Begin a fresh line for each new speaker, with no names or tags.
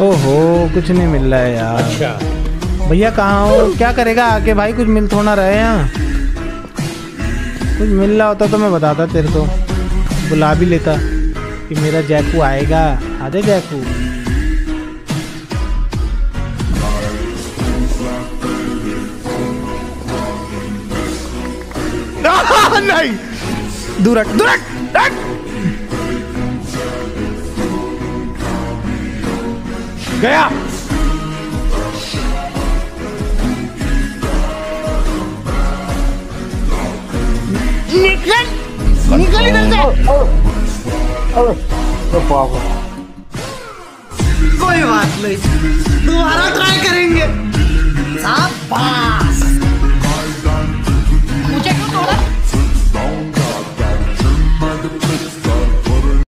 ओहो कुछ नहीं मिल रहा है यार।
अच्छा।
भैया कहाँ हो? क्या करेगा आके भाई कुछ मिल थोड़ा रहे यहाँ कुछ मिल रहा होता तो मैं बताता तेरे को। बुला भी लेता कि मेरा जैकू आएगा। आधे जैकू। नहीं। दूर दूर गया। निकल। निकल इधर से।
कोई बात नहीं। दोबारा ट्राई करेंगे।